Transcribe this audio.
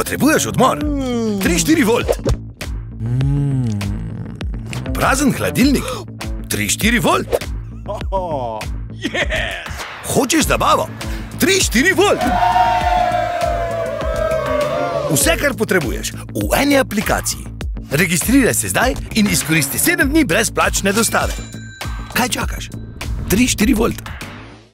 Potrebuješ odmor. 3-4 volt. Prazen hladilnik. 3-4 volt. Hočeš zabavo? 3-4 volt. Vse, kar potrebuješ, v eni aplikaciji. Registriraj se zdaj in izkoristi 7 dni brezplačne dostave. Kaj čakaš? 3-4 volt.